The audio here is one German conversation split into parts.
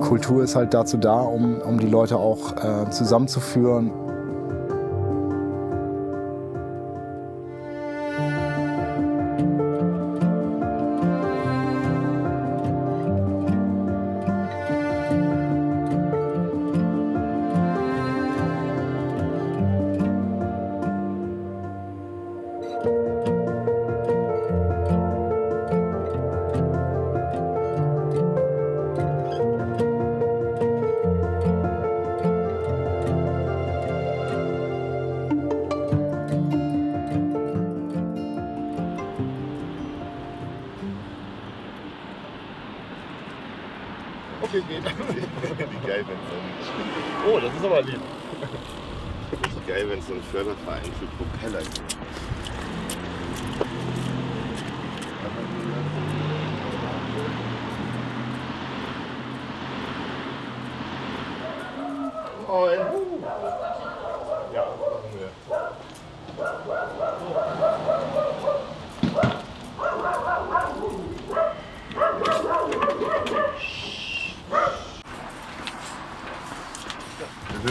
Kultur ist halt dazu da, um, um die Leute auch äh, zusammenzuführen.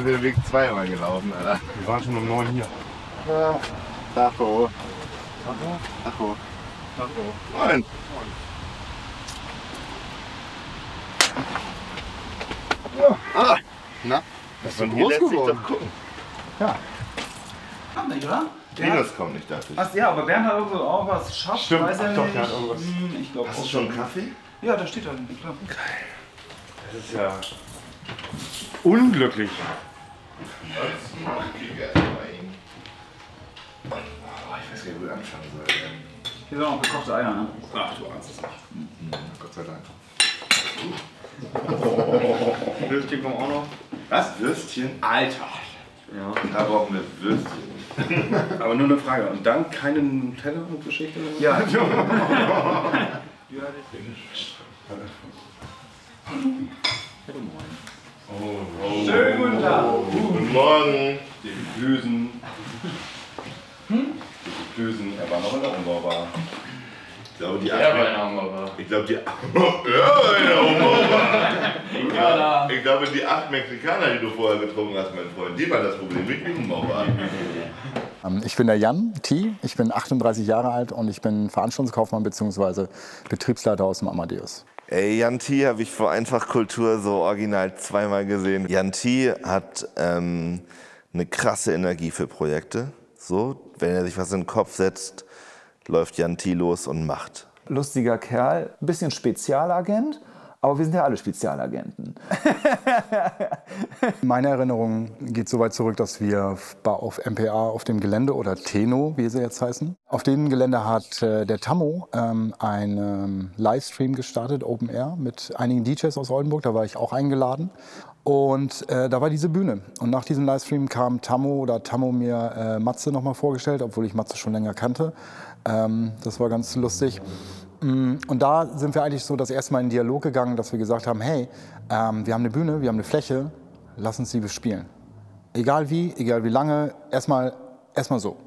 Wir sind den Weg zweimal gelaufen, Alter. Wir waren schon um neun hier. Ah, Tacho. Tacho. Tacho. Moin. Ja. Ah, na? Das ist groß geworden. doch gucken. Kommt nicht, oder? Linus kommt nicht, dachte ich. Ach, ja, aber Bernd hat irgendwo auch was schafft, Stimmt, weiß er ach doch, nicht. der hat irgendwas. Hm, ich glaube Hast du schon einen Kaffee? Ja, da steht er, klar. Das ist ja unglücklich. Oh, ich weiß gar nicht, wo ich anfangen soll. Hier sind auch noch gekochte Eier, ne? Ach, du ahnst es nicht. Gott sei Dank. Würstchen kommen auch noch. Was? Würstchen? Alter. Ja. Da brauchen wir Würstchen. Aber nur eine Frage. Und dann keine Nutella und Geschichte? Ja. Schönen guten Tag. Guten Morgen. Die Bösen. Die Bösen. Er war noch in der Umbaubar. Ich glaube, die Ja, bei acht, einer Umbaubar. ich glaube, die, ja, in der Umbaubar. Ja, ich glaube, die acht Mexikaner, die du vorher getrunken hast, mein Freund, die waren das Problem, nicht die Umbaubar. Ähm, Ich bin der Jan T. Ich bin 38 Jahre alt und ich bin Veranstaltungskaufmann bzw. Betriebsleiter aus dem Amadeus. Ey, Jan T habe ich vor Einfach Kultur so original zweimal gesehen. Jan T hat ähm, eine krasse Energie für Projekte. So, wenn er sich was in den Kopf setzt, läuft Jan T los und macht. lustiger Kerl, bisschen Spezialagent, aber wir sind ja alle Spezialagenten. Meine Erinnerung geht so weit zurück, dass wir auf MPA auf dem Gelände oder Teno, wie sie jetzt heißen, auf dem Gelände hat äh, der Tammo ähm, einen ähm, Livestream gestartet, Open Air, mit einigen DJs aus Oldenburg. Da war ich auch eingeladen. Und äh, da war diese Bühne. Und nach diesem Livestream kam Tammo oder Tammo mir äh, Matze nochmal vorgestellt, obwohl ich Matze schon länger kannte. Ähm, das war ganz lustig. Mm, Und da sind wir eigentlich so das erste Mal in Dialog gegangen, dass wir gesagt haben, hey, ähm, wir haben eine Bühne, wir haben eine Fläche, lass uns die bespielen. Egal wie, egal wie lange, erstmal erstmal so.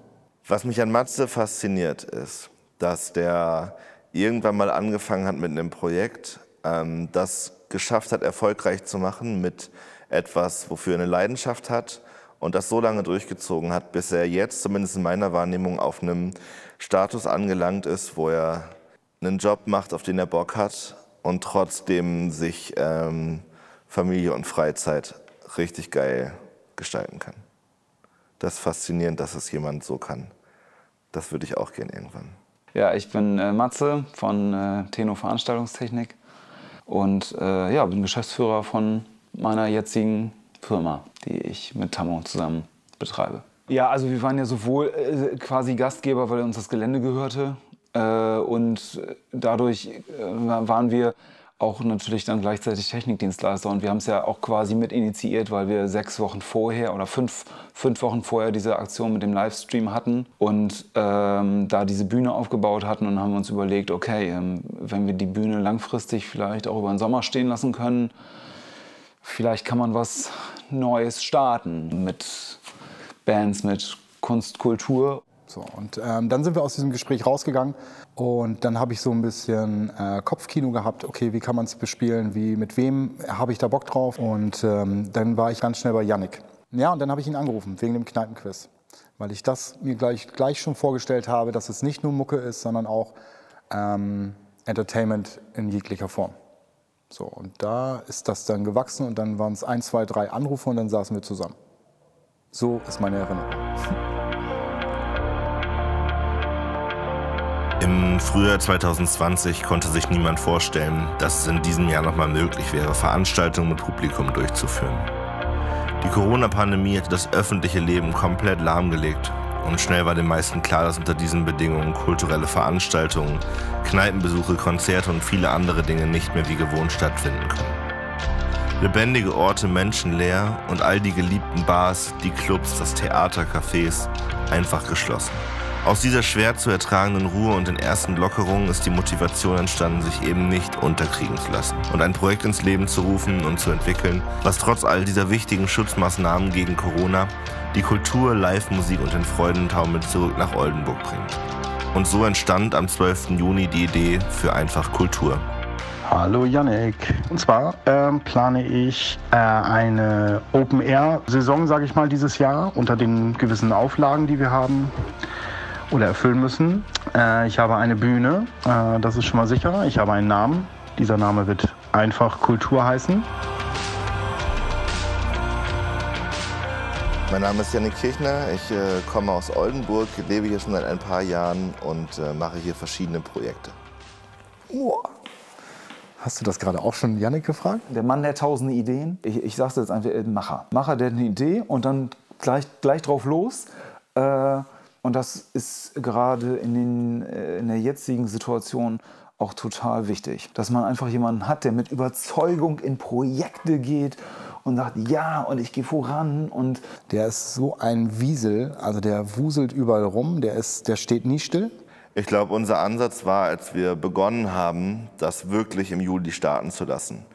Was mich an Matze fasziniert, ist, dass der irgendwann mal angefangen hat mit einem Projekt, ähm, das geschafft hat, erfolgreich zu machen mit etwas, wofür er eine Leidenschaft hat und das so lange durchgezogen hat, bis er jetzt, zumindest in meiner Wahrnehmung, auf einem Status angelangt ist, wo er einen Job macht, auf den er Bock hat und trotzdem sich ähm, Familie und Freizeit richtig geil gestalten kann. Das ist faszinierend, dass es jemand so kann. Das würde ich auch gern irgendwann. Ja, ich bin äh, Matze von äh, Teno Veranstaltungstechnik und äh, ja, bin Geschäftsführer von meiner jetzigen Firma, die ich mit Tammo zusammen betreibe. Ja, also wir waren ja sowohl äh, quasi Gastgeber, weil uns das Gelände gehörte und dadurch äh, waren wir auch natürlich dann gleichzeitig Technikdienstleister und wir haben es ja auch quasi mit initiiert, weil wir sechs Wochen vorher oder fünf, fünf Wochen vorher diese Aktion mit dem Livestream hatten und ähm, da diese Bühne aufgebaut hatten und haben uns überlegt, okay, ähm, wenn wir die Bühne langfristig vielleicht auch über den Sommer stehen lassen können, vielleicht kann man was Neues starten mit Bands, mit Kunst, Kultur. So, und ähm, dann sind wir aus diesem Gespräch rausgegangen und dann habe ich so ein bisschen äh, Kopfkino gehabt. Okay, wie kann man es bespielen? Wie, mit wem habe ich da Bock drauf? Und ähm, dann war ich ganz schnell bei Yannick. Ja, und dann habe ich ihn angerufen wegen dem Kneipenquiz, weil ich das mir gleich, gleich schon vorgestellt habe, dass es nicht nur Mucke ist, sondern auch ähm, Entertainment in jeglicher Form. So, und da ist das dann gewachsen und dann waren es ein, zwei, drei Anrufe und dann saßen wir zusammen. So ist meine Erinnerung. Im Frühjahr 2020 konnte sich niemand vorstellen, dass es in diesem Jahr nochmal möglich wäre, Veranstaltungen mit Publikum durchzuführen. Die Corona-Pandemie hatte das öffentliche Leben komplett lahmgelegt und schnell war den meisten klar, dass unter diesen Bedingungen kulturelle Veranstaltungen, Kneipenbesuche, Konzerte und viele andere Dinge nicht mehr wie gewohnt stattfinden können. Lebendige Orte menschenleer und all die geliebten Bars, die Clubs, das Theater, Cafés einfach geschlossen. Aus dieser schwer zu ertragenden Ruhe und den ersten Lockerungen ist die Motivation entstanden, sich eben nicht unterkriegen zu lassen und ein Projekt ins Leben zu rufen und zu entwickeln, was trotz all dieser wichtigen Schutzmaßnahmen gegen Corona die Kultur, Live-Musik und den Freudentaumel zurück nach Oldenburg bringt. Und so entstand am 12. Juni die Idee für Einfach Kultur. Hallo Yannick. Und zwar ähm, plane ich äh, eine Open-Air-Saison, sage ich mal, dieses Jahr unter den gewissen Auflagen, die wir haben oder erfüllen müssen. Äh, ich habe eine Bühne, äh, das ist schon mal sicher. Ich habe einen Namen. Dieser Name wird einfach Kultur heißen. Mein Name ist Janik Kirchner, ich äh, komme aus Oldenburg, lebe hier schon seit ein paar Jahren und äh, mache hier verschiedene Projekte. Hast du das gerade auch schon Yannick gefragt? Der Mann der tausende Ideen. Ich, ich sage jetzt einfach, äh, Macher. Macher, der hat eine Idee und dann gleich, gleich drauf los. Äh, und das ist gerade in, den, äh, in der jetzigen Situation auch total wichtig, dass man einfach jemanden hat, der mit Überzeugung in Projekte geht und sagt, ja, und ich gehe voran und Der ist so ein Wiesel, also der wuselt überall rum, der, ist, der steht nie still. Ich glaube, unser Ansatz war, als wir begonnen haben, das wirklich im Juli starten zu lassen.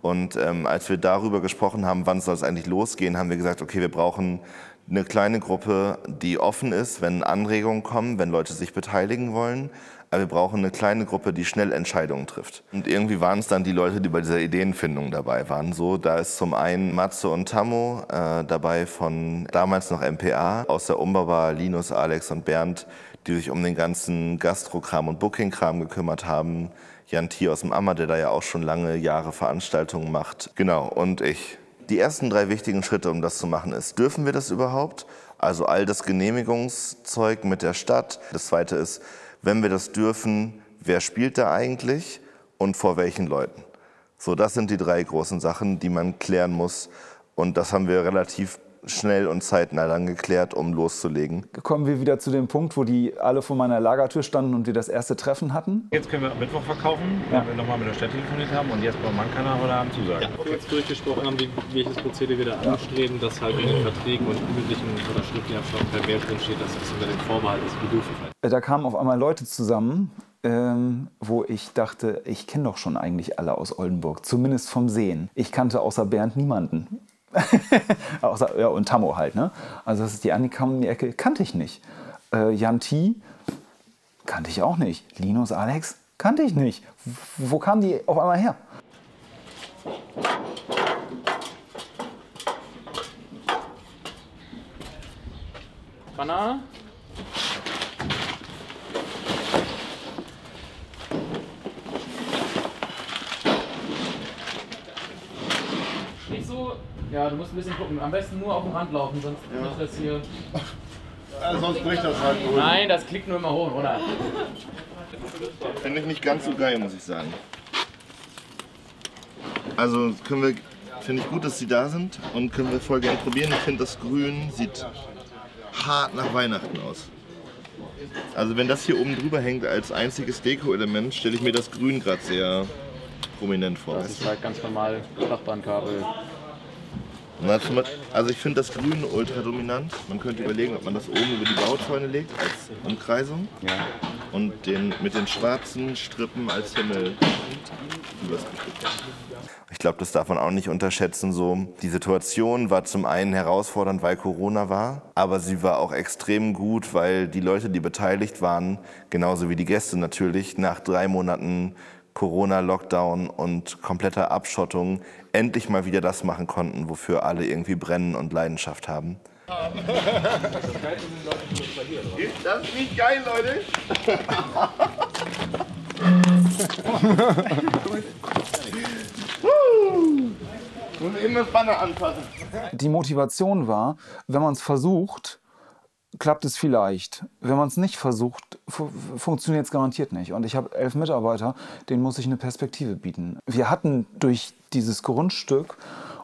Und ähm, als wir darüber gesprochen haben, wann soll es eigentlich losgehen, haben wir gesagt, okay, wir brauchen eine kleine Gruppe, die offen ist, wenn Anregungen kommen, wenn Leute sich beteiligen wollen. Aber wir brauchen eine kleine Gruppe, die schnell Entscheidungen trifft. Und irgendwie waren es dann die Leute, die bei dieser Ideenfindung dabei waren. So, da ist zum einen Matze und Tammo äh, dabei von damals noch MPA, aus der Umbaubar Linus, Alex und Bernd, die sich um den ganzen Gastrokram und Bookingkram gekümmert haben. Jan Thier aus dem Ammer, der da ja auch schon lange Jahre Veranstaltungen macht. Genau, und ich. Die ersten drei wichtigen Schritte, um das zu machen, ist, dürfen wir das überhaupt? Also all das Genehmigungszeug mit der Stadt. Das zweite ist, wenn wir das dürfen, wer spielt da eigentlich und vor welchen Leuten? So, das sind die drei großen Sachen, die man klären muss. Und das haben wir relativ schnell und zeitnah dann geklärt, um loszulegen. kommen wir wieder zu dem Punkt, wo die alle vor meiner Lagertür standen und wir das erste Treffen hatten. Jetzt können wir am Mittwoch verkaufen, Ja. weil wir nochmal mit der Stadt telefoniert haben und jetzt braucht man keiner heute Abend zusagen. kurz durchgesprochen haben, wie, welches Prozedere wir da anstreben, dass halt in den Verträgen und mündlichen oder schriftlichen Absprachen per Mail drin steht, dass das unter dem Vorbehalt ist, wir dürfen halt. Äh, Da kamen auf einmal Leute zusammen, ähm, wo ich dachte, ich kenne doch schon eigentlich alle aus Oldenburg, zumindest vom Sehen. Ich kannte außer Bernd niemanden. Ja, und Tammo halt, ne? Also das ist die Annika um die Ecke, kannte ich nicht. Äh, Jan T. kannte ich auch nicht. Linus, Alex, kannte ich nicht. Wo kamen die auf einmal her? Banane? Nicht so. Ja, du musst ein bisschen gucken. Am besten nur auf dem Rand laufen, sonst nicht das hier. sonst bricht das halt durch. Nein, das klickt nur immer hoch, oder? Finde ich nicht ganz so geil, muss ich sagen. Also können wir, finde ich gut, dass sie da sind und können wir voll gerne probieren. Ich finde das Grün sieht hart nach Weihnachten aus. Also wenn das hier oben drüber hängt als einziges Deko-Element, stelle ich mir das Grün gerade sehr prominent vor. Das ist halt ganz normal Flachbandkabel. Beispiel- Also ich finde das Grün ultra dominant. Man könnte überlegen, ob man das oben über die Bauzäune legt als Umkreisung und den mit den schwarzen Strippen als Himmel übers Gestück. Ich Ich glaube, das darf man auch nicht unterschätzen. So. Die Situation war zum einen herausfordernd, weil Corona war, aber sie war auch extrem gut, weil die Leute, die beteiligt waren, genauso wie die Gäste natürlich, nach drei Monaten Corona-Lockdown und kompletter Abschottung endlich mal wieder das machen konnten, wofür alle irgendwie brennen und Leidenschaft haben. Ist das nicht geil, Leute? Muss eben das Banner anpassen. Die Motivation war, wenn man es versucht, klappt es vielleicht. Wenn man es nicht versucht, fu funktioniert es garantiert nicht. Und ich habe elf Mitarbeiter, denen muss ich eine Perspektive bieten. Wir hatten durch dieses Grundstück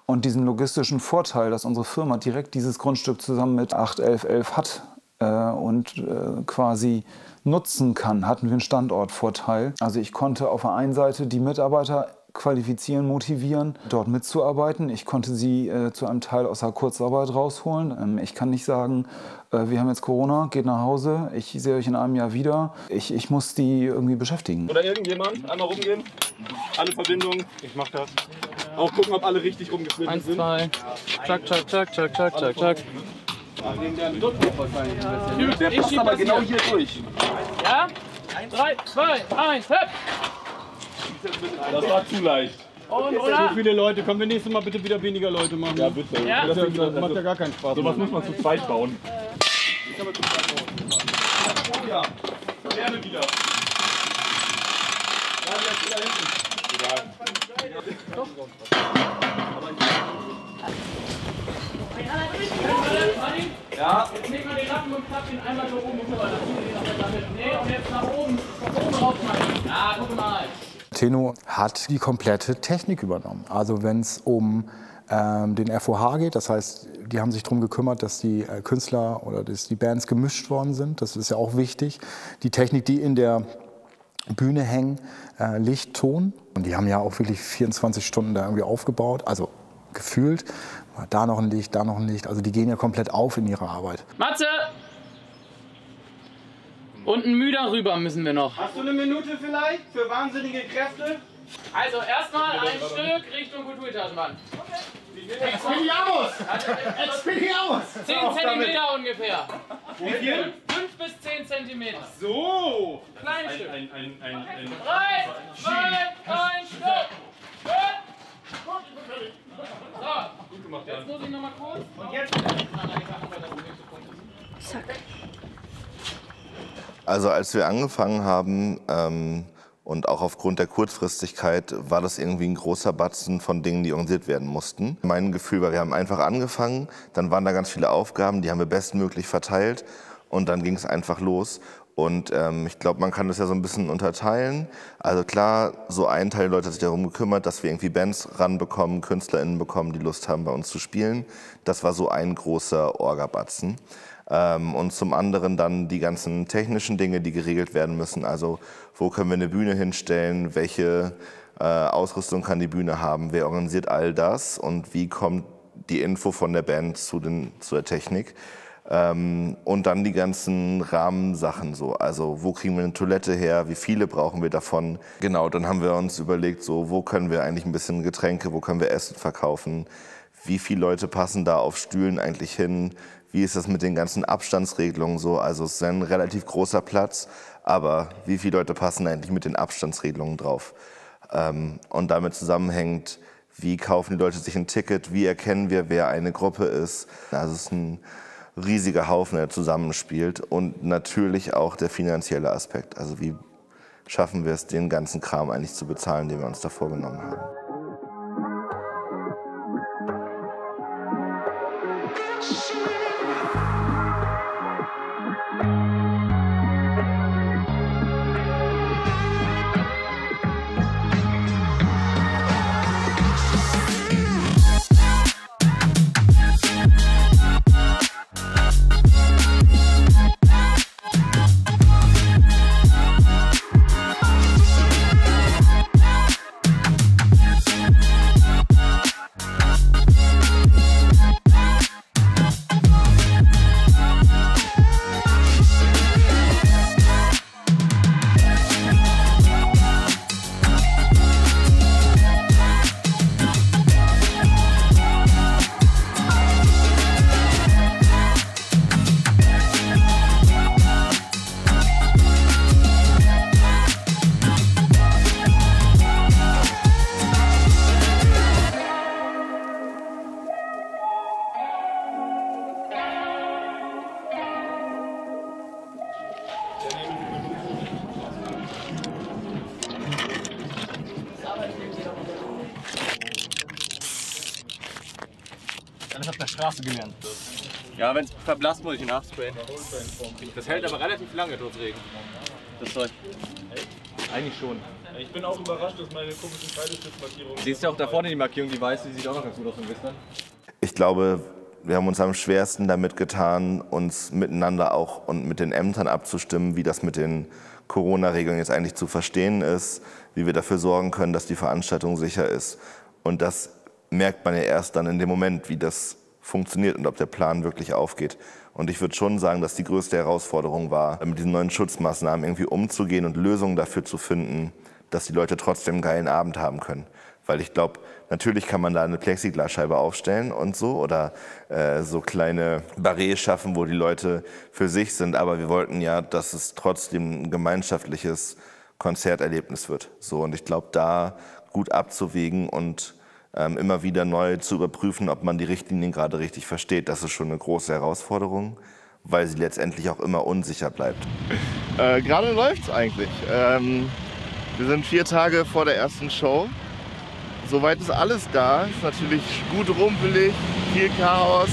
und diesen logistischen Vorteil, dass unsere Firma direkt dieses Grundstück zusammen mit 81111 hat äh, und äh, quasi nutzen kann, hatten wir einen Standortvorteil. Also ich konnte auf der einen Seite die Mitarbeiter qualifizieren, motivieren, dort mitzuarbeiten. Ich konnte sie äh, zu einem Teil aus der Kurzarbeit rausholen. Ähm, ich kann nicht sagen, äh, wir haben jetzt Corona, geht nach Hause, ich sehe euch in einem Jahr wieder. Ich, ich muss die irgendwie beschäftigen. Oder irgendjemand? Einmal rumgehen. Alle Verbindungen. Ich mach das. Auch gucken, ob alle richtig rumgeschnitten Eins, sind. zwei. Zack, zack, zack, zack, zack, zack, zack. Der Ich passt aber genau hier. hier durch. Ja? Drei, zwei, eins, hüpp! Das war zu leicht. Und, oder? viele Leute. Können wir nächstes Mal bitte wieder weniger Leute machen? Ja, bitte. Ja. Das, das macht ja gar keinen Spaß. Sowas muss man zu zweit bauen. Ja, gerne wieder. Ja, die ist da hinten. Egal. Ja. Jetzt nehmen wir den Lappen und klappen ihn einmal so oben und so weiter. Nee, und jetzt nach oben. Von oben rausschmeißen. Ja, guck mal. Tenno hat die komplette Technik übernommen. Also wenn es um ähm, den FOH geht, das heißt, die haben sich darum gekümmert, dass die äh, Künstler oder dass die Bands gemischt worden sind. Das ist ja auch wichtig. Die Technik, die in der Bühne hängen, äh, Licht, Ton. Und die haben ja auch wirklich 24 Stunden da irgendwie aufgebaut, also gefühlt. Da noch ein Licht, da noch ein Licht. Also die gehen ja komplett auf in ihrer Arbeit. Matze! Und ein Mühe darüber müssen wir noch. Hast du eine Minute vielleicht für wahnsinnige Kräfte? Also erstmal ein Stück Richtung Kulturtaschenwand. Expelliarmus! Expelliarmus! 10 Zentimeter ungefähr. Wie viel? 5 bis 10 Zentimeter. So! Kleines Stück. Ein, ein, ein, ein. Drei, zwei, ein Stück. Gut. So, Gut gemacht, jetzt muss ich noch mal kurz. Und jetzt. Also als wir angefangen haben ähm, und auch aufgrund der Kurzfristigkeit war das irgendwie ein großer Batzen von Dingen, die organisiert werden mussten. Mein Gefühl war, wir haben einfach angefangen, dann waren da ganz viele Aufgaben, die haben wir bestmöglich verteilt und dann ging es einfach los. Und ähm, ich glaube, man kann das ja so ein bisschen unterteilen. Also klar, so ein Teil der Leute hat sich darum gekümmert, dass wir irgendwie Bands ranbekommen, KünstlerInnen bekommen, die Lust haben, bei uns zu spielen. Das war so ein großer Orgabatzen. Ähm, und zum anderen dann die ganzen technischen Dinge, die geregelt werden müssen. Also wo können wir eine Bühne hinstellen, welche äh, Ausrüstung kann die Bühne haben, wer organisiert all das und wie kommt die Info von der Band zu, den, zu Technik. Ähm, und dann die ganzen Rahmensachen so. Also wo kriegen wir eine Toilette her, wie viele brauchen wir davon. Genau, dann haben wir uns überlegt, so wo können wir eigentlich ein bisschen Getränke, wo können wir Essen verkaufen, wie viele Leute passen da auf Stühlen eigentlich hin, wie ist das mit den ganzen Abstandsregelungen so. Also es ist ein relativ großer Platz, aber wie viele Leute passen eigentlich mit den Abstandsregelungen drauf. Ähm, und damit zusammenhängt, wie kaufen die Leute sich ein Ticket, wie erkennen wir, wer eine Gruppe ist. Also es ist ein riesiger Haufen, der zusammenspielt und natürlich auch der finanzielle Aspekt. Also wie schaffen wir es, den ganzen Kram eigentlich zu bezahlen, den wir uns da vorgenommen haben. Wenn es verblasst, muss ich ihn nachsprayen. Das hält aber relativ lange, trotz Regen. Das Zeug. Eigentlich schon. Ich bin auch überrascht, dass meine komischen Kreidestiftmarkierungen. Siehst du auch da vorne die Markierung, die weiße, die sieht auch noch ganz gut aus im Gestern. Ich glaube, wir haben uns am schwersten damit getan, uns miteinander auch und mit den Ämtern abzustimmen, wie das mit den Corona-Regeln jetzt eigentlich zu verstehen ist, wie wir dafür sorgen können, dass die Veranstaltung sicher ist. Und das merkt man ja erst dann in dem Moment, wie das funktioniert und ob der Plan wirklich aufgeht. Und ich würde schon sagen, dass die größte Herausforderung war, mit diesen neuen Schutzmaßnahmen irgendwie umzugehen und Lösungen dafür zu finden, dass die Leute trotzdem einen geilen Abend haben können. Weil ich glaube, natürlich kann man da eine Plexiglasscheibe aufstellen und so oder äh, so kleine Barrieren schaffen, wo die Leute für sich sind. Aber wir wollten ja, dass es trotzdem ein gemeinschaftliches Konzerterlebnis wird. So und ich glaube, da gut abzuwägen und immer wieder neu zu überprüfen, ob man die Richtlinien gerade richtig versteht, das ist schon eine große Herausforderung, weil sie letztendlich auch immer unsicher bleibt. Äh, Gerade läuft's eigentlich. Ähm, wir sind vier Tage vor der ersten Show. Soweit ist alles da. Ist natürlich gut rumpelig, viel Chaos,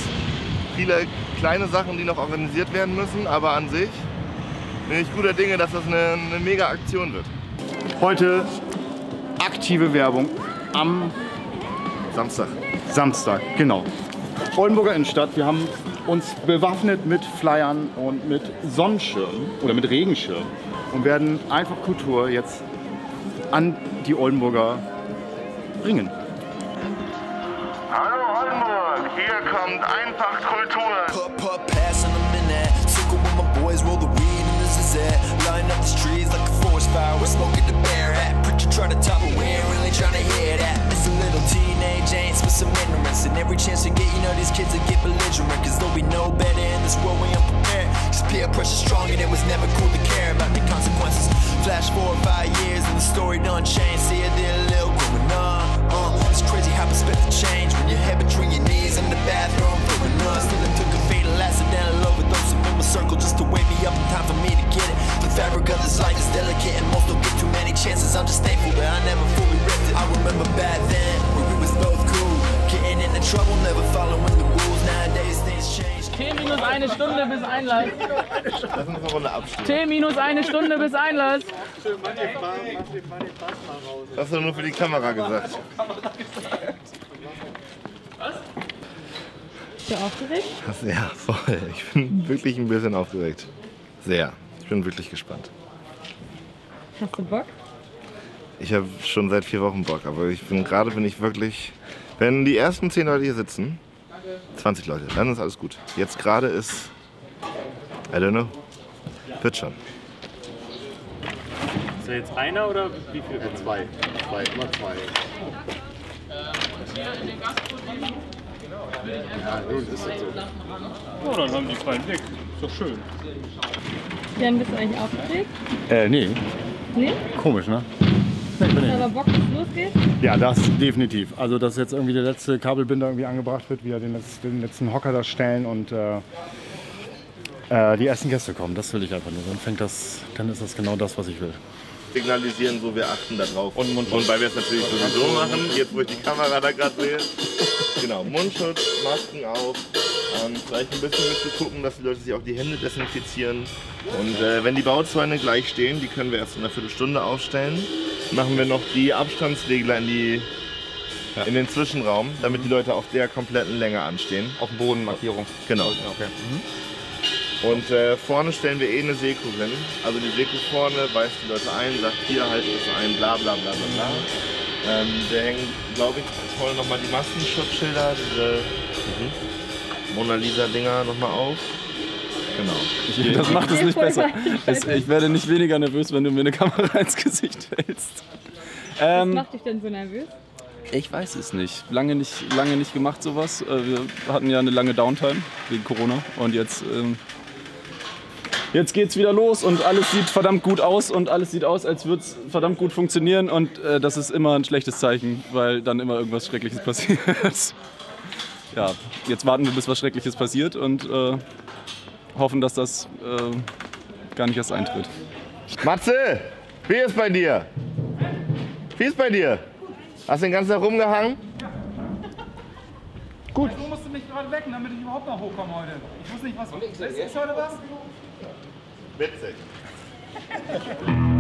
viele kleine Sachen, die noch organisiert werden müssen. Aber an sich bin ich guter Dinge, dass das eine, eine mega Aktion wird. Heute aktive Werbung am Samstag. Samstag, genau. Oldenburger Innenstadt. Wir haben uns bewaffnet mit Flyern und mit Sonnenschirmen oder mit Regenschirmen und werden einfach Kultur jetzt an die Oldenburger bringen. Hallo Oldenburg, hier kommt einfach Kultur. Pup, pup, Strong and it was never cool to care about the consequences. Flash four or five years and the story done changed. Eine Stunde bis Einlass. Lass uns eine Runde abstimmen. T minus eine Stunde bis Einlass. Das hast du nur für die Kamera gesagt. Bist du aufgeregt? Sehr voll. Ich bin wirklich ein bisschen aufgeregt. Sehr. Ich bin wirklich gespannt. Hast du Bock? Ich habe schon seit vier Wochen Bock, aber ich bin gerade bin ich wirklich. Wenn die ersten zehn Leute hier sitzen, 20 Leute, dann ist alles gut. Jetzt gerade ist. I don't know. Wird schon. Ist da jetzt einer oder wie viele? Zwei. Zwei, immer zwei. Ja, nun ist das so. Oh, dann haben die freien Blick. Ist doch schön. Jan, bist du eigentlich aufgeregt? Äh, nee, Nee? komisch, ne? Hast du aber Bock, dass es losgeht? Ja, das definitiv. Also, dass jetzt irgendwie der letzte Kabelbinder irgendwie angebracht wird, wir den, letz- den letzten Hocker da stellen und äh, äh, die ersten Gäste kommen, das will ich einfach nur. Dann fängt das, dann ist das genau das, was ich will. Signalisieren, so wir achten da drauf. Und, und weil wir es natürlich sowieso machen, jetzt wo ich die Kamera da gerade sehe. Genau, Mundschutz, Masken auf. Ähm, vielleicht ein bisschen mit zu gucken, dass die Leute sich auch die Hände desinfizieren. Und äh, wenn die Bauzäune gleich stehen, die können wir erst in einer Viertelstunde aufstellen, machen wir noch die Abstandsregler in, die, in den Zwischenraum, damit die Leute auf der kompletten Länge anstehen. Auf dem Boden Markierung. Genau. Okay. Und äh, vorne stellen wir eh eine Seko hin. Also die Seko vorne weist die Leute ein, sagt hier halt ist ein bla bla bla bla bla. Ähm, wir hängen, glaube ich, vorne nochmal die Maskenschutzschilder, diese Mona Lisa Dinger nochmal auf. Genau. Das macht es nicht besser. Es, ich werde nicht weniger nervös, wenn du mir eine Kamera ins Gesicht hältst. Was Ähm, macht dich denn so nervös? ich weiß es nicht. Lange nicht, lange nicht gemacht sowas. Äh, Wir hatten ja eine lange Downtime wegen Corona und jetzt, ähm, jetzt geht's wieder los und alles sieht verdammt gut aus und alles sieht aus, als würde es verdammt gut funktionieren und äh, das ist immer ein schlechtes Zeichen, weil dann immer irgendwas Schreckliches passiert. ja, jetzt warten wir, bis was Schreckliches passiert und äh, hoffen, dass das äh, gar nicht erst eintritt. Matze, wie ist bei dir? Wie ist bei dir? Hast du den ganzen Tag rumgehangen? Gut. So musst du mich gerade wecken, damit ich überhaupt noch hochkomme heute. Ich wusste nicht, was. Ist, ist heute was? Witzig.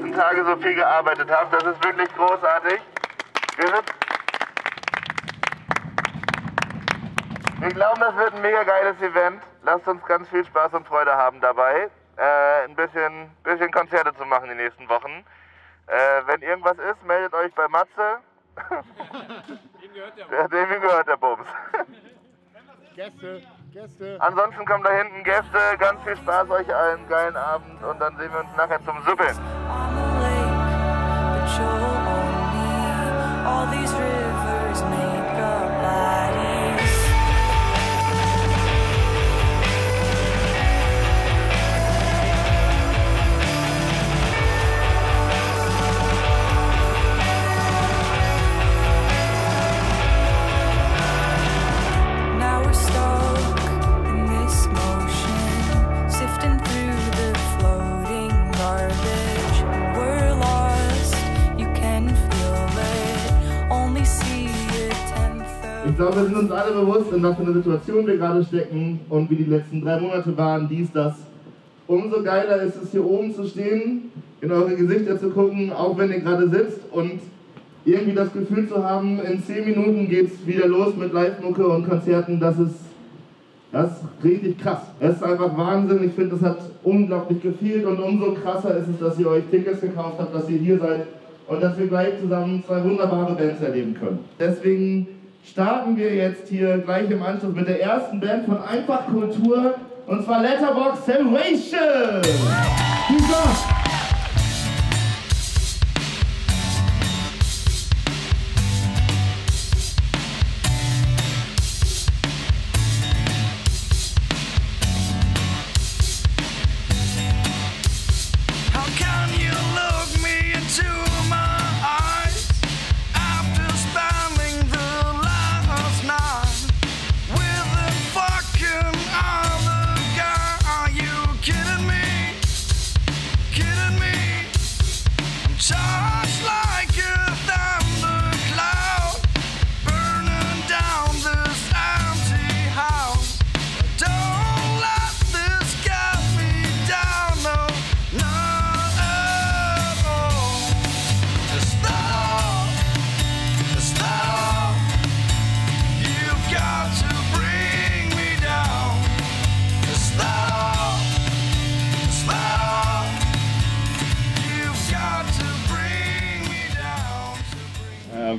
letzten Tage so viel gearbeitet habt. Das ist wirklich großartig. Wir, sind wir glauben, das wird ein mega geiles Event. Lasst uns ganz viel Spaß und Freude haben dabei. Äh, ein bisschen, bisschen Konzerte zu machen die nächsten Wochen. Äh, wenn irgendwas ist, meldet euch bei Matze. Der, dem gehört der Bums. Gäste, Gäste. Ansonsten kommen da hinten Gäste. Ganz viel Spaß euch allen, geilen Abend und dann sehen wir uns nachher zum on the lake, but you're owe me all these. Glaube, wir sind uns alle bewusst, in was für einer Situation wir gerade stecken und wie die letzten drei Monate waren, dies, das. Umso geiler ist es, hier oben zu stehen, in eure Gesichter zu gucken, auch wenn ihr gerade sitzt und irgendwie das Gefühl zu haben, in zehn Minuten geht's wieder los mit Live-Mucke und Konzerten. Das ist, das ist richtig krass. Es ist einfach Wahnsinn. Ich finde, das hat unglaublich gefehlt und umso krasser ist es, dass ihr euch Tickets gekauft habt, dass ihr hier seid und dass wir gleich zusammen zwei wunderbare Bands erleben können. Deswegen starten wir jetzt hier gleich im Anschluss mit der ersten Band von Einfach Kultur und zwar Letterbox. Viel Spaß!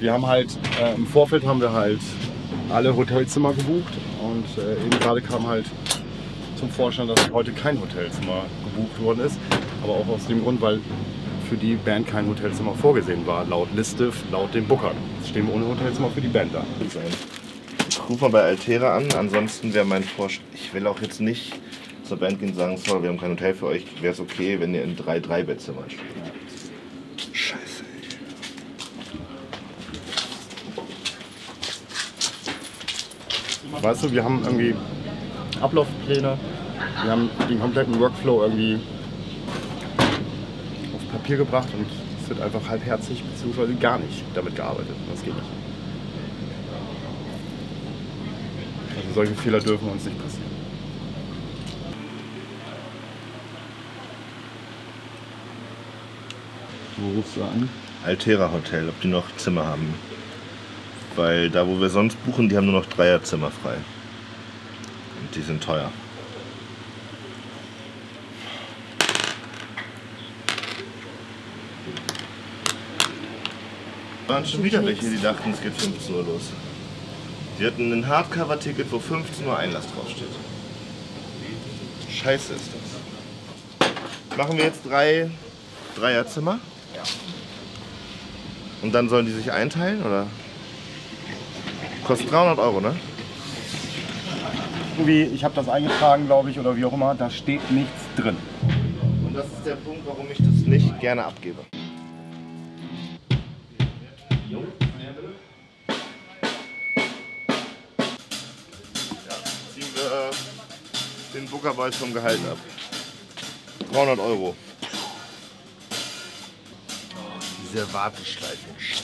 Äh, wir haben halt, äh, im Vorfeld haben wir halt alle Hotelzimmer gebucht und äh, eben gerade kam halt zum Vorschein, dass heute kein Hotelzimmer gebucht worden ist. Aber auch aus dem Grund, weil für die Band kein Hotelzimmer vorgesehen war, laut Liste, laut dem Booker. Jetzt stehen wir ohne Hotelzimmer für die Band da. Ich rufe mal bei Altera an, ansonsten wäre mein Vorschlag, ich will auch jetzt nicht zur Band gehen und sagen, sorry, wir haben kein Hotel für euch, wäre es okay, wenn ihr in drei Drei-Bettzimmern spielt. Weißt du, wir haben irgendwie Ablaufpläne, wir haben den kompletten Workflow irgendwie auf Papier gebracht und es wird einfach halbherzig bzw. gar nicht damit gearbeitet. Das geht nicht. Also solche Fehler dürfen uns nicht passieren. Wo rufst du an? Altera Hotel, ob die noch Zimmer haben. Weil da, wo wir sonst buchen, die haben nur noch Dreierzimmer frei. Und die sind teuer. waren schon wieder welche, die dachten, es geht 15 Uhr los. Die hatten ein Hardcover-Ticket, wo 15 Uhr Einlass draufsteht. scheiße ist das. Machen wir jetzt drei Dreierzimmer? Ja. Und dann sollen die sich einteilen, oder? Kostet 300 Euro, ne? Irgendwie, ich habe das eingetragen, glaube ich, oder wie auch immer, da steht nichts drin. Und das ist der Punkt, warum ich das nicht gerne abgebe. Ziehen wir äh, den Bookerboys vom Gehalt ab. 300 Euro. Diese Warteschleife.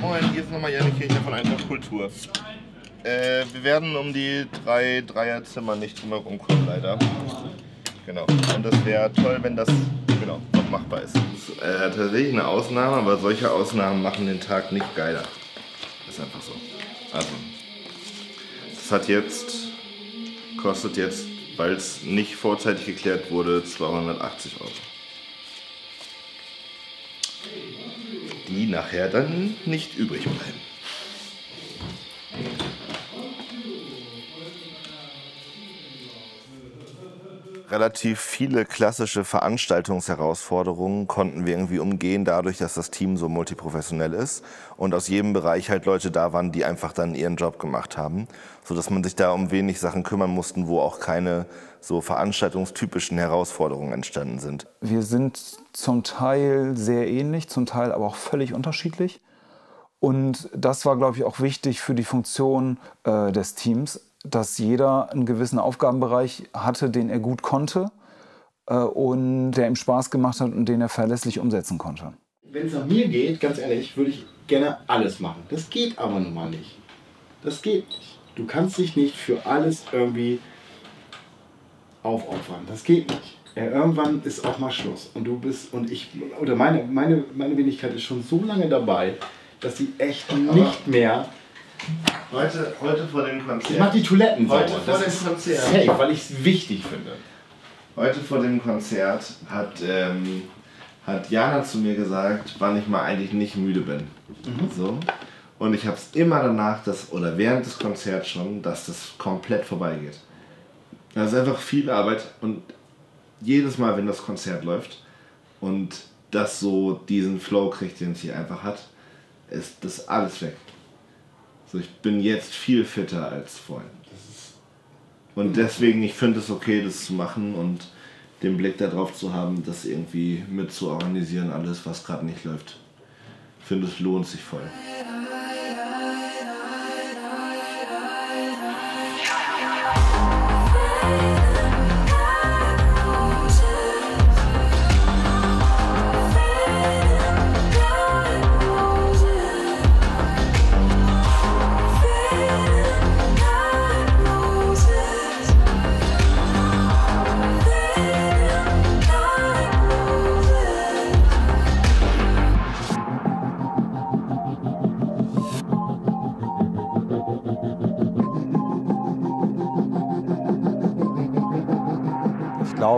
Moin, hier ist nochmal Janik Kirchner von Eintracht Kultur. Äh, wir werden um die drei Dreierzimmer nicht drumherum kommen, leider. Genau. Und das wäre toll, wenn das genau, noch machbar ist. Das ist äh, tatsächlich eine Ausnahme, aber solche Ausnahmen machen den Tag nicht geiler. Ist einfach so. Also, das hat jetzt, kostet jetzt, weil es nicht vorzeitig geklärt wurde, 280 Euro. Die nachher dann nicht übrig bleiben. Relativ viele klassische Veranstaltungsherausforderungen konnten wir irgendwie umgehen, dadurch, dass das Team so multiprofessionell ist und aus jedem Bereich halt Leute da waren, die einfach dann ihren Job gemacht haben, sodass man sich da um wenig Sachen kümmern mussten, wo auch keine so veranstaltungstypischen Herausforderungen entstanden sind. Wir sind zum Teil sehr ähnlich, zum Teil aber auch völlig unterschiedlich. Und das war, glaube ich, auch wichtig für die Funktion äh, des Teams, dass jeder einen gewissen Aufgabenbereich hatte, den er gut konnte äh, und der ihm Spaß gemacht hat und den er verlässlich umsetzen konnte. Wenn es nach mir geht, ganz ehrlich, würde ich gerne alles machen. Das geht aber nun mal nicht. Das geht nicht. Du kannst dich nicht für alles irgendwie aufopfern. Das geht nicht. Ja, irgendwann ist auch mal Schluss. Und du bist, und ich, oder meine, meine, meine Wenigkeit ist schon so lange dabei, dass sie echt nicht mehr. Heute, heute vor dem Konzert. Ich mach die Toiletten Heute sauber. vor dem Konzert. safe, weil ich es wichtig finde. Heute vor dem Konzert hat, ähm, hat Jana zu mir gesagt, wann ich mal eigentlich nicht müde bin. So. Und ich habe es immer danach, dass, oder während des Konzerts schon, dass das komplett vorbeigeht. Das ist einfach viel Arbeit und jedes Mal, wenn das Konzert läuft und das so diesen Flow kriegt, den es hier einfach hat, ist das alles weg. So, ich bin jetzt viel fitter als vorhin. Und deswegen, ich finde es okay, das zu machen und den Blick darauf zu haben, das irgendwie mit zu organisieren, alles, was gerade nicht läuft. Ich finde, es lohnt sich voll.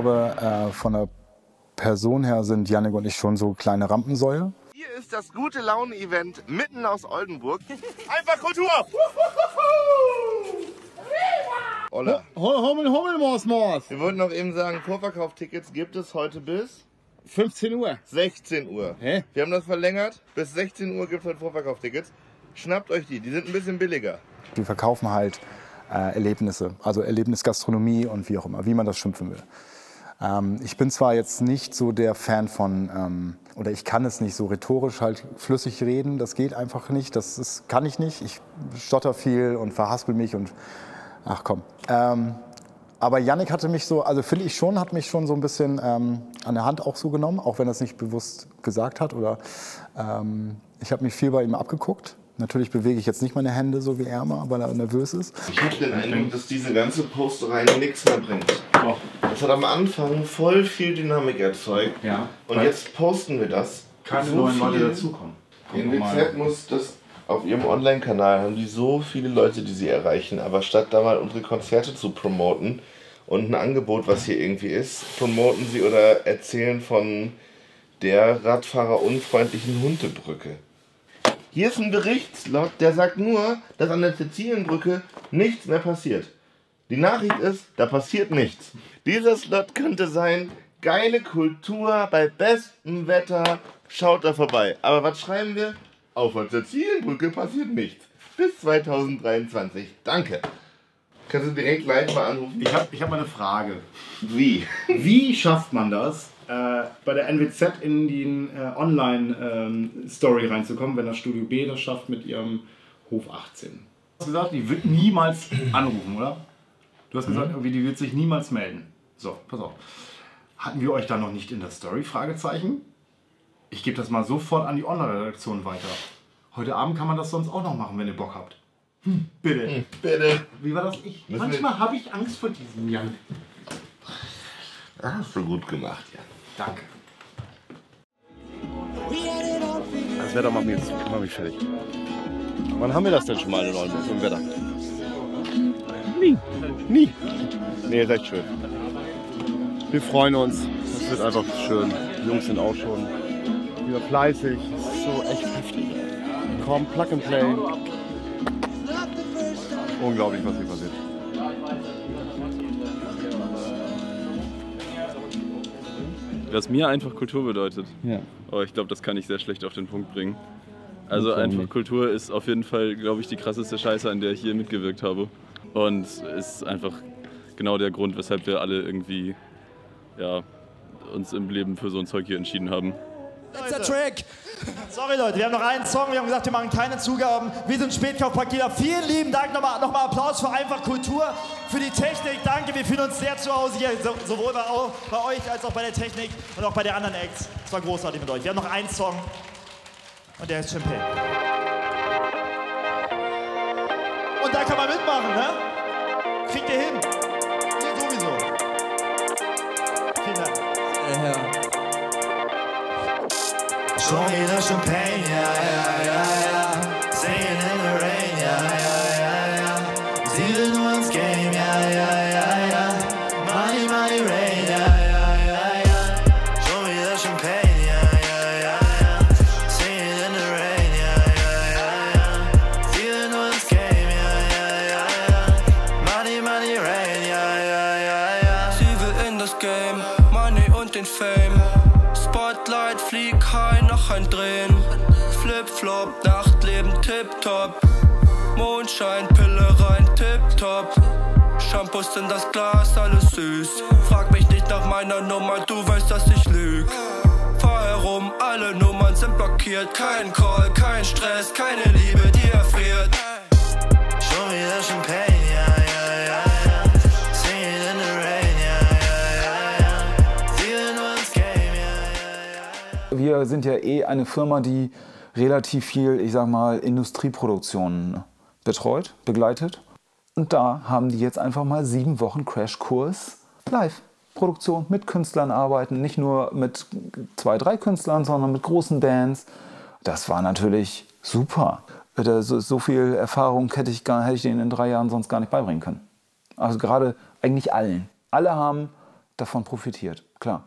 Glaube, äh, von der Person her sind Janik und ich schon so kleine Rampensäue. Hier ist das gute Laune-Event mitten aus Oldenburg. Einfach Kultur! Ola. Hummel, Hummel, Mors, Mors. Wir wollten noch eben sagen, Vorverkauftickets gibt es heute bis 15 Uhr. 16 Uhr. Hä? Wir haben das verlängert. Bis 16 Uhr gibt es heute Vorverkauftickets. Schnappt euch die, die sind ein bisschen billiger. Die verkaufen halt äh, Erlebnisse, also Erlebnisgastronomie und wie auch immer, wie man das schimpfen will. Ähm, ich bin zwar jetzt nicht so der Fan von, ähm, oder ich kann es nicht so rhetorisch halt flüssig reden, das geht einfach nicht, das ist, kann ich nicht. Ich stotter viel und verhaspel mich und ach komm. Ähm, aber Yannick hatte mich so, also finde ich schon, hat mich schon so ein bisschen ähm, an der Hand auch so genommen, auch wenn er es nicht bewusst gesagt hat. Oder ähm, ich habe mich viel bei ihm abgeguckt. Natürlich bewege ich jetzt nicht meine Hände so wie er mal, weil er nervös ist. Ich habe den Eindruck, dass diese ganze Posterei nichts mehr bringt. Das hat am Anfang voll viel Dynamik erzeugt. Ja. Und jetzt posten wir das. keine neuen Leute dazukommen. In WZ muss das auf ihrem Online-Kanal haben die so viele Leute, die sie erreichen. Aber statt da mal unsere Konzerte zu promoten und ein Angebot, was hier irgendwie ist, promoten sie oder erzählen von der Radfahrerunfreundlichen Hundebrücke. Hier ist ein Berichtslog, der sagt nur, dass an der Sizilienbrücke nichts mehr passiert. Die Nachricht ist, da passiert nichts. Dieser Slot könnte sein, geile Kultur bei bestem Wetter, schaut da vorbei. Aber was schreiben wir? Auf der Sizilienbrücke passiert nichts. Bis 2023. Danke. Kannst du direkt gleich mal anrufen? Ich habe ich hab mal eine Frage. Wie? Wie schafft man das, äh, bei der NWZ in die äh, Online-Story reinzukommen, wenn das Studio B das schafft mit ihrem Hof 18? Du hast gesagt, die wird niemals anrufen, oder? Du hast gesagt, irgendwie, die wird sich niemals melden. So, pass auf. Hatten wir euch da noch nicht in der Story? Fragezeichen. Ich gebe das mal sofort an die Online-Redaktion weiter. Heute Abend kann man das sonst auch noch machen, wenn ihr Bock habt. Hm, bitte. Hm, bitte. Wie war das? Ich, Müssen manchmal habe ich Angst vor diesem Jan. Ah, hast du gut gemacht, ja. Danke. Das Wetter macht mich jetzt macht mich fertig. Wann haben wir das denn schon mal in Oldenburg im Wetter? Nie. Nie. Nee, ist echt schön. Wir freuen uns. Es wird einfach schön. Die Jungs sind auch schon wieder fleißig. Es ist so echt heftig. Komm, Plug and Play. Unglaublich, was hier passiert. Was mir einfach Kultur bedeutet. Ja. Aber ich glaube, das kann ich sehr schlecht auf den Punkt bringen. Also einfach nicht. Kultur ist auf jeden Fall, glaube ich, die krasseste Scheiße, an der ich hier mitgewirkt habe. Und ist einfach genau der Grund, weshalb wir alle irgendwie ja, uns im Leben für so ein Zeug hier entschieden haben. Letzter Track. Sorry Leute, wir haben noch einen Song, wir haben gesagt, wir machen keine Zugaben. Wir sind Spätkaufpakieter. Vielen lieben Dank, nochmal, nochmal Applaus für Einfach Kultur, für die Technik. Danke, wir fühlen uns sehr zu Hause hier, so, sowohl bei, bei euch als auch bei der Technik und auch bei den anderen Acts. Es war großartig mit euch. Wir haben noch einen Song und der ist Champagne. Und da kann man mitmachen, ne? Kriegt ihr hin? Ihr sowieso. Vielen Dank. Schon wieder Champagne, ja, ja, ja, ja. Mondschein, Pille rein, Tip-Top. Shampoos in das Glas, alles süß. Frag mich nicht nach meiner Nummer, du weißt, dass ich lüg. Fahr herum, alle Nummern sind blockiert. Kein Call, kein Stress, keine Liebe, die erfriert. Schon wieder Champagne, ja, ja, ja, ja. Singing in the rain, ja, ja, ja, ja. Nur ins Game, ja, ja. Wir sind ja eh eine Firma, die relativ viel, ich sag mal, Industrieproduktionen betreut, begleitet. Und da haben die jetzt einfach mal sieben Wochen Crashkurs live. Produktion mit Künstlern arbeiten, nicht nur mit zwei, drei Künstlern, sondern mit großen Bands. Das war natürlich super. Äh, So, viel Erfahrung hätte ich, gar, hätte ich denen in drei Jahren sonst gar nicht beibringen können. Also gerade eigentlich allen. Alle haben davon profitiert, klar.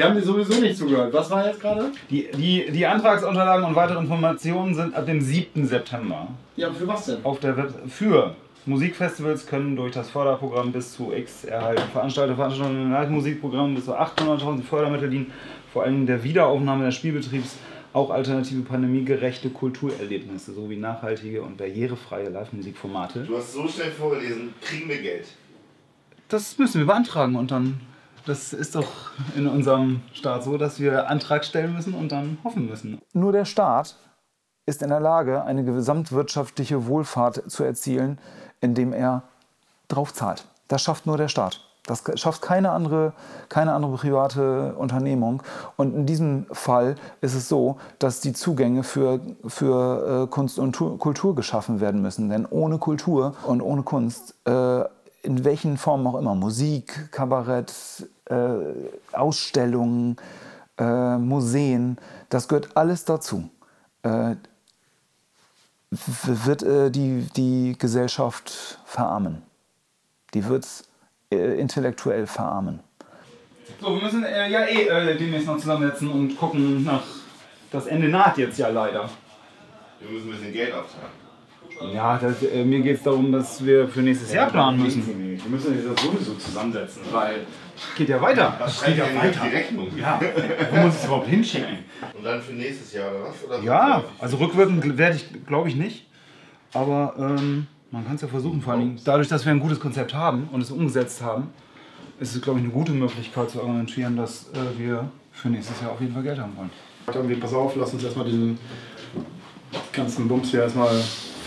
Wir haben dir sowieso nicht zugehört. Was war jetzt gerade? Die, die, die Antragsunterlagen und weitere Informationen sind ab dem 7. September. Ja, für was denn? Auf der Web für Musikfestivals können durch das Förderprogramm bis zu X erhalten. Veranstalter, Veranstaltungen in Live-Musikprogrammen bis zu 800.000 Fördermittel dienen vor allem der Wiederaufnahme des Spielbetriebs auch alternative pandemiegerechte Kulturerlebnisse sowie nachhaltige und barrierefreie Live-Musikformate. Du hast so schnell vorgelesen, kriegen wir Geld. Das müssen wir beantragen und dann, das ist doch in unserem Staat so, dass wir Antrag stellen müssen und dann hoffen müssen. Nur der Staat ist in der Lage, eine gesamtwirtschaftliche Wohlfahrt zu erzielen, indem er drauf zahlt. Das schafft nur der Staat. Das schafft keine andere, keine andere private Unternehmung. Und in diesem Fall ist es so, dass die Zugänge für, für äh, Kunst und Tu- Kultur geschaffen werden müssen. Denn ohne Kultur und ohne Kunst, äh, in welchen Formen auch immer, Musik, Kabarett, äh, Ausstellungen, äh, Museen, das gehört alles dazu. Äh, wird äh, die, die Gesellschaft verarmen. Die wird äh, intellektuell verarmen. So, wir müssen äh, ja eh äh, demnächst noch zusammensetzen und gucken nach. Das Ende naht jetzt ja leider. Wir müssen ein bisschen Geld aufteilen. Ja, das, äh, mir geht es darum, dass wir für nächstes Jahr planen müssen. Wir müssen uns das sowieso zusammensetzen, weil. Geht ja weiter. Was Das geht ja weiter. auf die Rechnung? Ja. Wo muss ich es überhaupt hinschicken? Und dann für nächstes Jahr oder was? Oder Ja, also rückwirkend werde ich, glaube ich nicht. Aber ähm, man kann es ja versuchen, vor allen Dingen dadurch, dass wir ein gutes Konzept haben und es umgesetzt haben, ist es, glaube ich, eine gute Möglichkeit zu argumentieren, dass äh, wir für nächstes Jahr auf jeden Fall Geld haben wollen. Irgendwie, pass auf, lass uns erstmal den ganzen Bums hier erstmal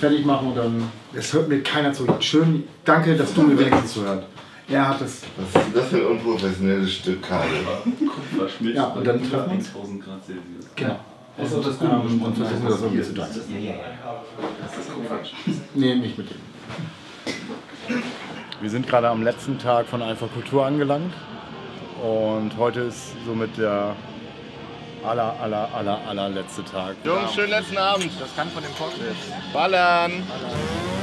fertig machen und dann. Es hört mir keiner zu. Schön, danke, dass du mir wenigstens zuhörst. Er hat es. Was ist das für ein unprofessionelles Stück Kabel? Kupferschmidt Ja, und dann treffen wir uns. 1000 Grad Celsius. Genau. Also das ähm, und versuchen wir das irgendwie zu danken. Ja, ja, ja. Das ist Kupferschmidt. Nee, nicht mit dem. Wir sind gerade am letzten Tag von Einfach Kultur angelangt. Und heute ist somit der aller, aller, aller, allerletzte Tag. Jungs, schönen letzten Abend. Das kann von dem Podcast. Ballern! Oh,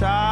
try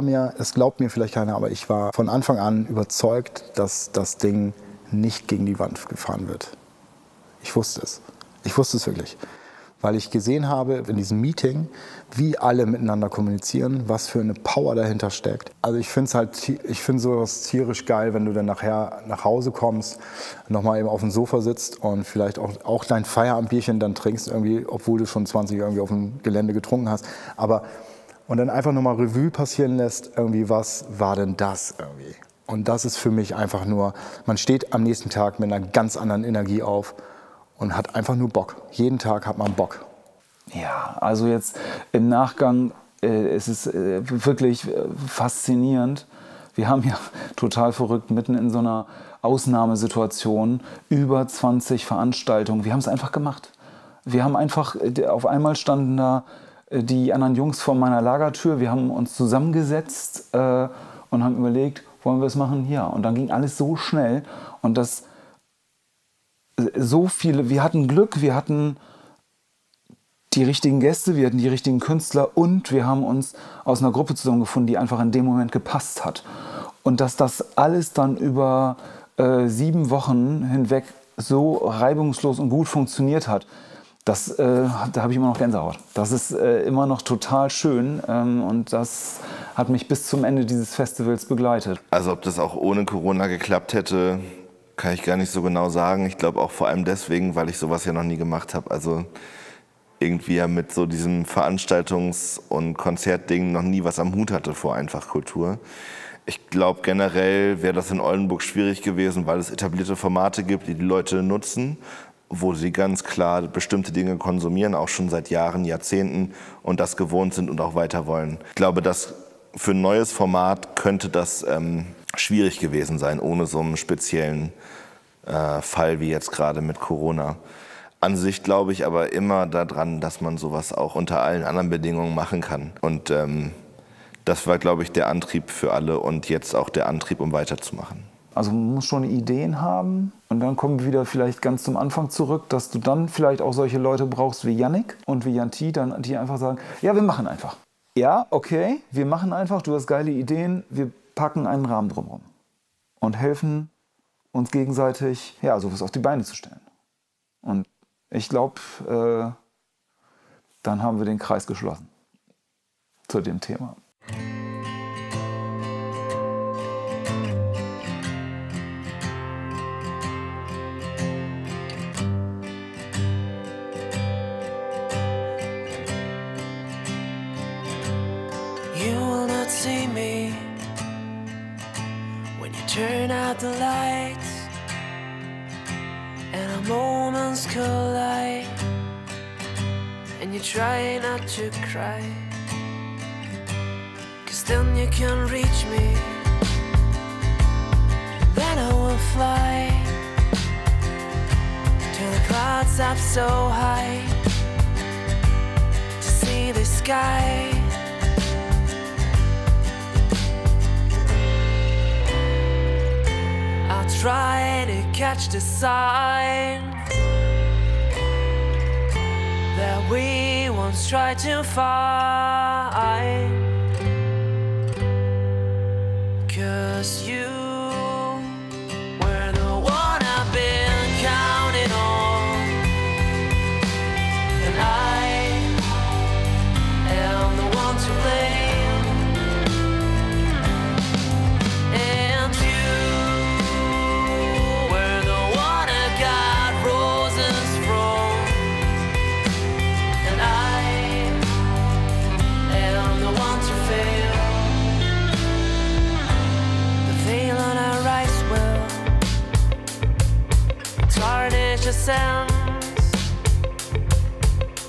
war mir, es glaubt mir vielleicht keiner, aber ich war von Anfang an überzeugt, dass das Ding nicht gegen die Wand gefahren wird. Ich wusste es. Ich wusste es wirklich. Weil ich gesehen habe in diesem Meeting, wie alle miteinander kommunizieren, was für eine Power dahinter steckt. Also ich finde es halt, ich finde sowas tierisch geil, wenn du dann nachher nach Hause kommst, nochmal eben auf dem Sofa sitzt und vielleicht auch, auch dein Feierabendbierchen dann trinkst, irgendwie, obwohl du schon 20 irgendwie auf dem Gelände getrunken hast. Aber und dann einfach nochmal Revue passieren lässt, irgendwie, was war denn das irgendwie? Und das ist für mich einfach nur, man steht am nächsten Tag mit einer ganz anderen Energie auf und hat einfach nur Bock. Jeden Tag hat man Bock. Ja, also jetzt im Nachgang äh, ist es äh, wirklich äh, faszinierend. Wir haben ja total verrückt mitten in so einer Ausnahmesituation über 20 Veranstaltungen. Wir haben es einfach gemacht. Wir haben einfach, äh, auf einmal standen da die anderen Jungs vor meiner Lagertür. Wir haben uns zusammengesetzt äh, und haben überlegt, wollen wir es machen? Ja. Und dann ging alles so schnell und das so viele, wir hatten Glück, wir hatten die richtigen Gäste, wir hatten die richtigen Künstler und wir haben uns aus einer Gruppe zusammengefunden, die einfach in dem Moment gepasst hat. Und dass das alles dann über äh, sieben Wochen hinweg so reibungslos und gut funktioniert hat, das, äh, da habe ich immer noch Gänsehaut. Das ist äh, immer noch total schön ähm, und das hat mich bis zum Ende dieses Festivals begleitet. Also ob das auch ohne Corona geklappt hätte, kann ich gar nicht so genau sagen. Ich glaube auch vor allem deswegen, weil ich sowas ja noch nie gemacht habe. Also irgendwie ja mit so diesem Veranstaltungs- und Konzertding noch nie was am Hut hatte vor Einfachkultur. Ich glaube generell wäre das in Oldenburg schwierig gewesen, weil es etablierte Formate gibt, die die Leute nutzen, wo sie ganz klar bestimmte Dinge konsumieren, auch schon seit Jahren, Jahrzehnten und das gewohnt sind und auch weiter wollen. Ich glaube, dass für ein neues Format könnte das ähm, schwierig gewesen sein, ohne so einen speziellen äh, Fall wie jetzt gerade mit Corona. An sich glaube ich aber immer daran, dass man sowas auch unter allen anderen Bedingungen machen kann. Und ähm, das war, glaube ich, der Antrieb für alle und jetzt auch der Antrieb, um weiterzumachen. Also man muss schon Ideen haben und dann kommen wir wieder vielleicht ganz zum Anfang zurück, dass du dann vielleicht auch solche Leute brauchst wie Yannick und wie Janti, dann die einfach sagen, ja, wir machen einfach. Ja, okay, wir machen einfach, du hast geile Ideen, wir packen einen Rahmen drumherum und helfen uns gegenseitig, ja, sowas auf die Beine zu stellen. Und Ich glaube, äh, dann haben wir den Kreis geschlossen zu dem Thema. The lights and our moments collide and you try not to cry. Cause then you can reach me. Then I will fly turn the clouds up so high to see the sky try to catch the sign that we once tried to find. Cause you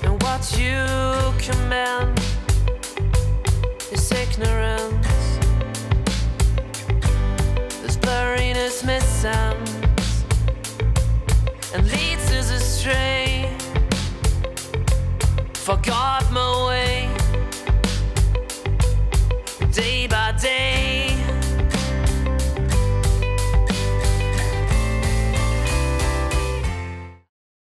and what you command is ignorance. This blurriness missense and leads us astray. Forgot my way